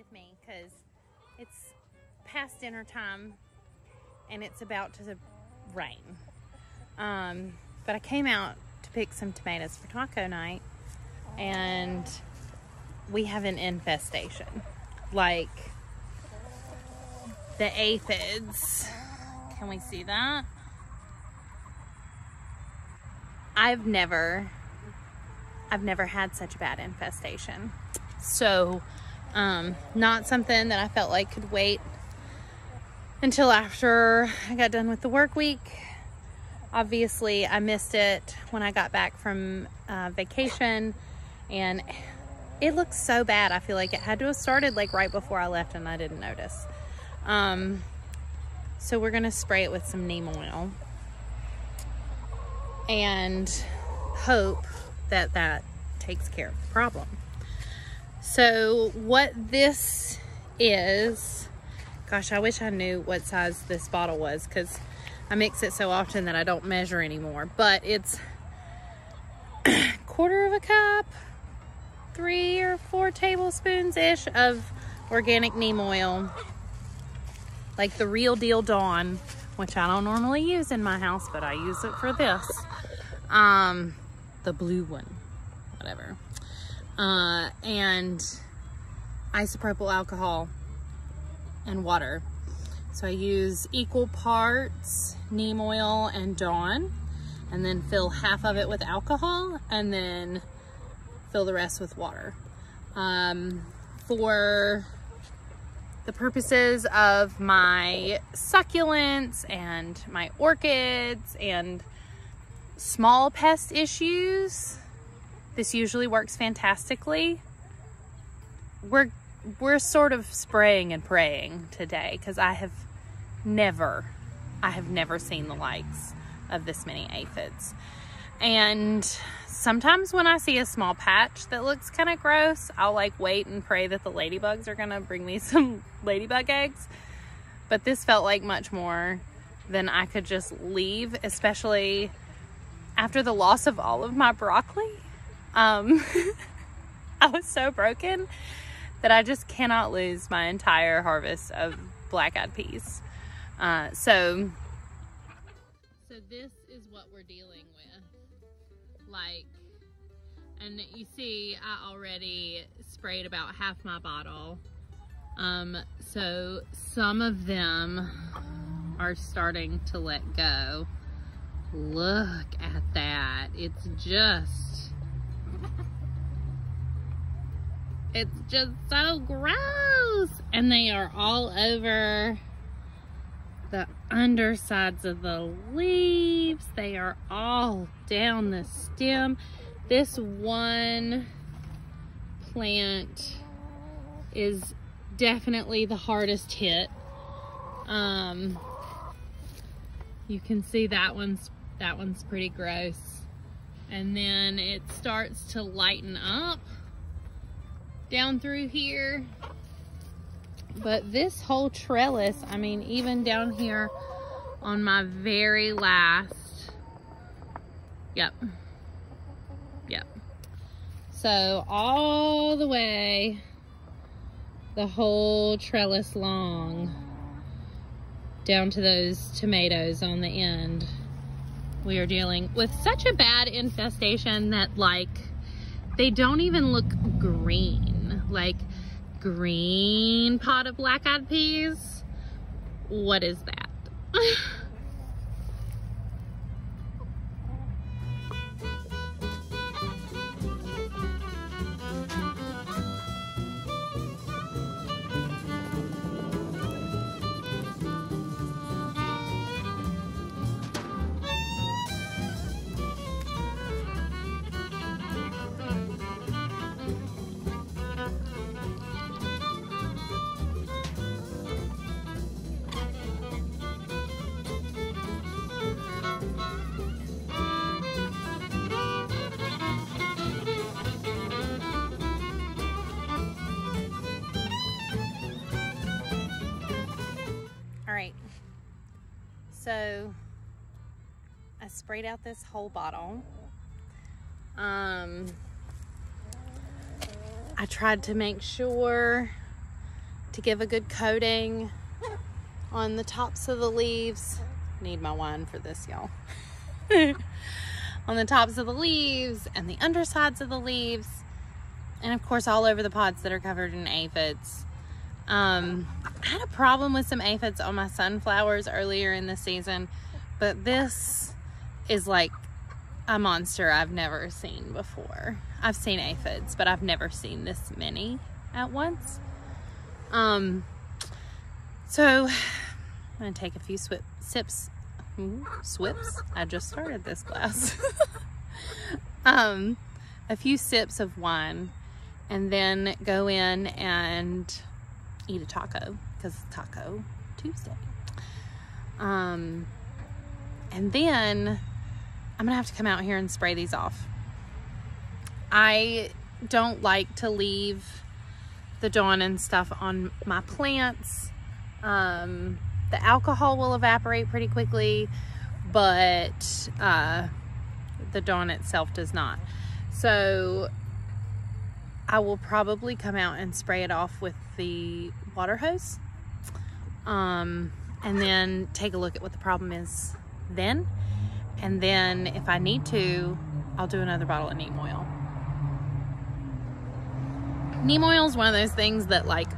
with me because it's past dinner time and it's about to rain. Um, but I came out to pick some tomatoes for taco night and we have an infestation. Like the aphids. Can we see that? I've never I've never had such a bad infestation. So, um, not something that I felt like could wait until after I got done with the work week. Obviously, I missed it when I got back from uh, vacation, and it looks so bad. I feel like it had to have started like right before I left, and I didn't notice. Um, so we're gonna spray it with some neem oil and hope that that takes care of the problem. So what this is, gosh, I wish I knew what size this bottle was because I mix it so often that I don't measure anymore. But it's quarter of a cup, three or four tablespoons-ish of organic neem oil. Like the real deal Dawn, which I don't normally use in my house, but I use it for this. Um, the blue one, whatever. Uh, and isopropyl alcohol and water. So I use equal parts neem oil and Dawn and then fill half of it with alcohol and then fill the rest with water. Um, for the purposes of my succulents and my orchids and small pest issues, this usually works fantastically. We're we're sort of spraying and praying today because I have never, I have never seen the likes of this many aphids. And sometimes when I see a small patch that looks kind of gross, I'll like wait and pray that the ladybugs are gonna bring me some ladybug eggs. But this felt like much more than I could just leave, especially after the loss of all of my broccoli. Um, I was so broken that I just cannot lose my entire harvest of black-eyed peas. Uh, so, so this is what we're dealing with. Like, and you see I already sprayed about half my bottle. Um, so some of them are starting to let go. Look at that. It's just, it's just so gross. And they are all over the undersides of the leaves. They are all down the stem. This one plant is definitely the hardest hit. Um, you can see that one's that one's pretty gross. And then it starts to lighten up down through here. But this whole trellis, I mean, even down here on my very last, yep, yep. So all the way, the whole trellis long, down to those tomatoes on the end we are dealing with such a bad infestation that like they don't even look green like green pot of black-eyed peas? What is that So I sprayed out this whole bottle. Um, I tried to make sure to give a good coating on the tops of the leaves. Need my wine for this, y'all. on the tops of the leaves and the undersides of the leaves. And of course, all over the pods that are covered in aphids. Um, I had a problem with some aphids on my sunflowers earlier in the season, but this is like a monster I've never seen before. I've seen aphids, but I've never seen this many at once. Um, so I'm gonna take a few swip, sips, swips. I just started this glass. um, a few sips of wine and then go in and eat a taco because Taco Tuesday. Um, and then I'm gonna have to come out here and spray these off. I don't like to leave the Dawn and stuff on my plants. Um, the alcohol will evaporate pretty quickly, but uh, the Dawn itself does not. So I will probably come out and spray it off with the water hose. Um, and then take a look at what the problem is then. And then if I need to, I'll do another bottle of neem oil. Neem oil is one of those things that like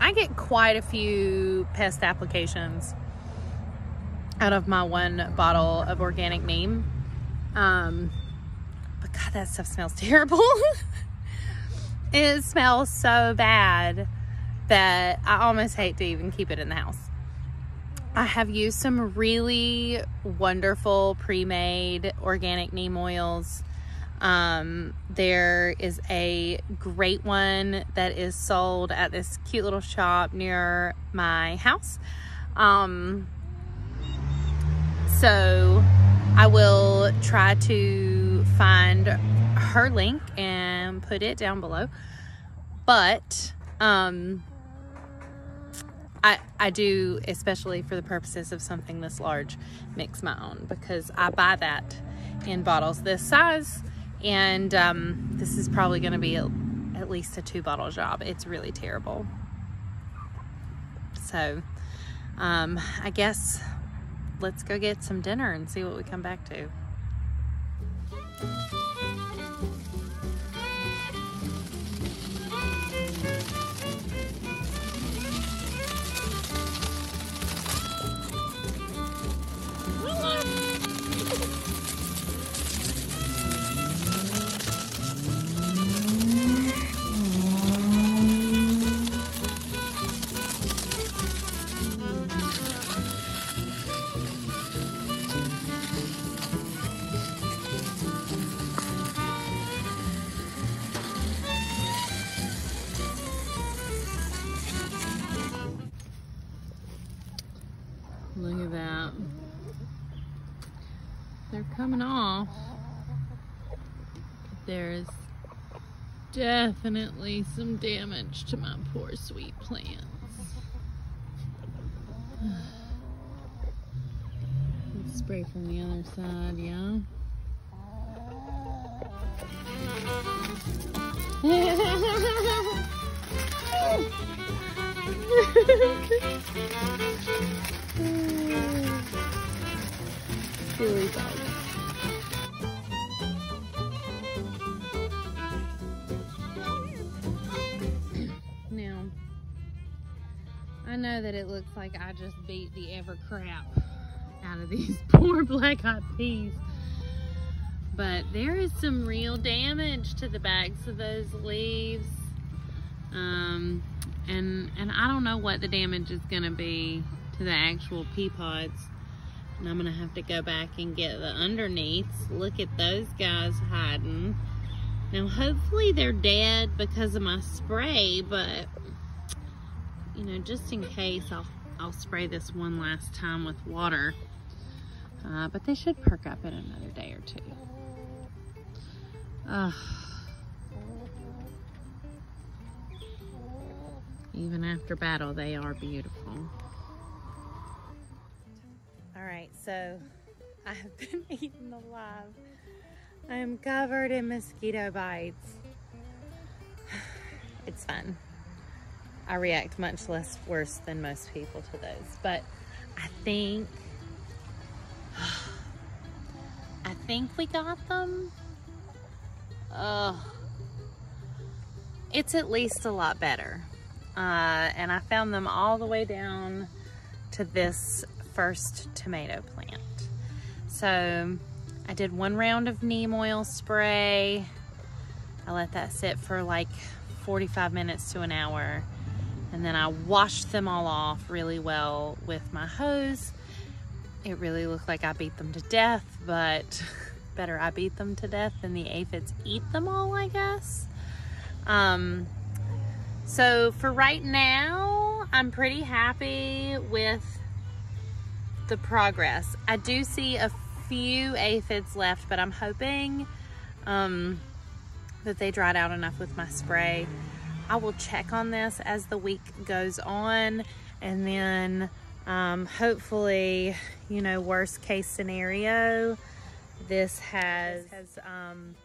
I get quite a few pest applications out of my one bottle of organic neem. Um, but God, that stuff smells terrible. It smells so bad that I almost hate to even keep it in the house. I have used some really wonderful pre-made organic neem oils um, there is a great one that is sold at this cute little shop near my house. Um, so I will try to find her link and put it down below. But um, I, I do, especially for the purposes of something this large, mix my own because I buy that in bottles this size and um, this is probably going to be a, at least a two bottle job. It's really terrible. So um, I guess let's go get some dinner and see what we come back to. Look at that. They're coming off. There's definitely some damage to my poor sweet plants. Let's spray from the other side, yeah? Silly dog. Now, I know that it looks like I just beat the ever crap out of these poor black eyed peas. But there is some real damage to the backs of those leaves. Um, and, and I don't know what the damage is going to be to the actual pea pods. And I'm going to have to go back and get the underneaths. Look at those guys hiding. Now, hopefully they're dead because of my spray, but, you know, just in case, I'll, I'll spray this one last time with water. Uh, but they should perk up in another day or two. Uh, even after battle, they are beautiful. All right, so I have been eaten alive. I am covered in mosquito bites. It's fun. I react much less worse than most people to those. But I think, I think we got them. Uh, it's at least a lot better. Uh, and I found them all the way down to this first tomato plant. So I did one round of neem oil spray. I let that sit for like 45 minutes to an hour. And then I washed them all off really well with my hose. It really looked like I beat them to death, but better I beat them to death than the aphids eat them all, I guess. Um, so for right now, I'm pretty happy with the progress. I do see a few aphids left, but I'm hoping um, that they dried out enough with my spray. I will check on this as the week goes on and then um, hopefully, you know, worst case scenario, this has, has um,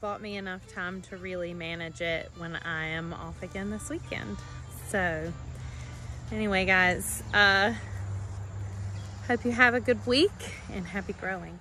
bought me enough time to really manage it when I am off again this weekend. So anyway, guys, uh, hope you have a good week and happy growing.